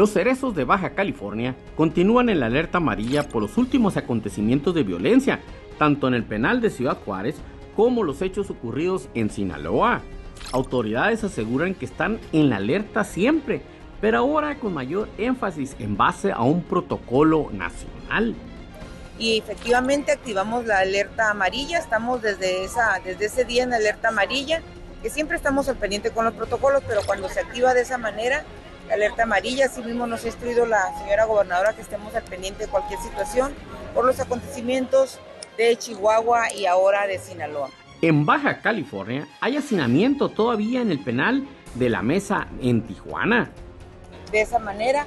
Los cerezos de Baja California continúan en la alerta amarilla por los últimos acontecimientos de violencia, tanto en el penal de Ciudad Juárez como los hechos ocurridos en Sinaloa. Autoridades aseguran que están en la alerta siempre, pero ahora con mayor énfasis en base a un protocolo nacional. Y efectivamente activamos la alerta amarilla, estamos desde, esa, desde ese día en alerta amarilla, que siempre estamos al pendiente con los protocolos, pero cuando se activa de esa manera, alerta amarilla. Así mismo nos ha instruido la señora gobernadora que estemos al pendiente de cualquier situación por los acontecimientos de Chihuahua y ahora de Sinaloa. En Baja California hay hacinamiento todavía en el penal de la mesa en Tijuana. De esa manera,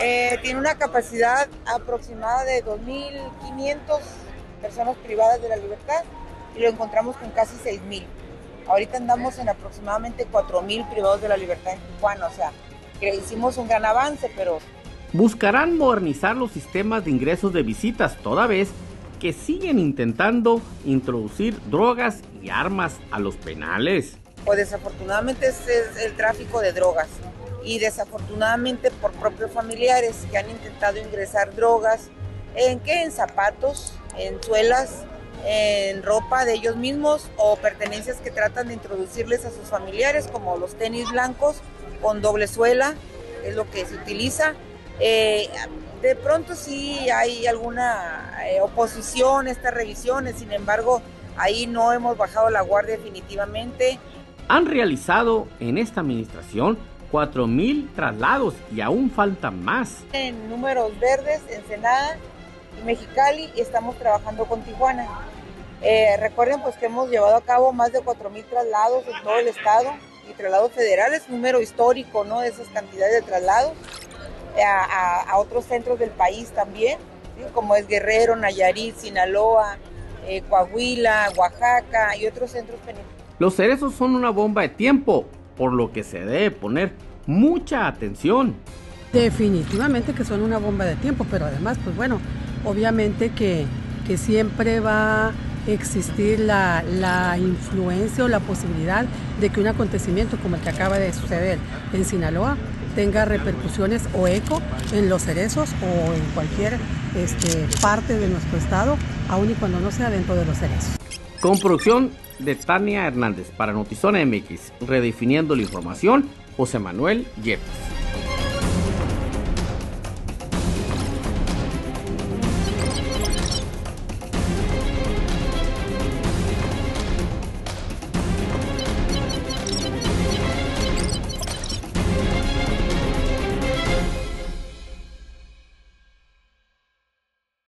eh, tiene una capacidad aproximada de 2.500 personas privadas de la libertad y lo encontramos con casi 6.000. Ahorita andamos en aproximadamente 4.000 privados de la libertad en Tijuana, o sea, hicimos un gran avance, pero... Buscarán modernizar los sistemas de ingresos de visitas toda vez que siguen intentando introducir drogas y armas a los penales. Pues desafortunadamente es, el tráfico de drogas. Y desafortunadamente por propios familiares que han intentado ingresar drogas. En qué en zapatos, en suelas, en ropa de ellos mismos o pertenencias que tratan de introducirles a sus familiares como los tenis blancos con doble suela, es lo que se utiliza. Eh, de pronto sí hay alguna eh, oposición a estas revisiones, sin embargo, ahí no hemos bajado la guardia definitivamente. Han realizado en esta administración 4.000 traslados y aún faltan más. En números verdes, Ensenada Mexicali y estamos trabajando con Tijuana. Eh, recuerden pues que hemos llevado a cabo más de 4.000 traslados en todo el estado y traslados federales, número histórico, ¿no? De esas cantidades de traslados a, otros centros del país también, como es Guerrero, Nayarit, Sinaloa, eh, Coahuila, Oaxaca y otros centros penitenciarios. Los cerezos son una bomba de tiempo, por lo que se debe poner mucha atención. Definitivamente que son una bomba de tiempo, pero además, pues bueno, obviamente que, que siempre va existir la, la, influencia o la posibilidad de que un acontecimiento como el que acaba de suceder en Sinaloa tenga repercusiones o eco en los cerezos o en cualquier este, parte de nuestro estado, aun y cuando no sea dentro de los cerezos. Con producción de Tania Hernández para Notizona MX, redefiniendo la información, José Manuel Yepes.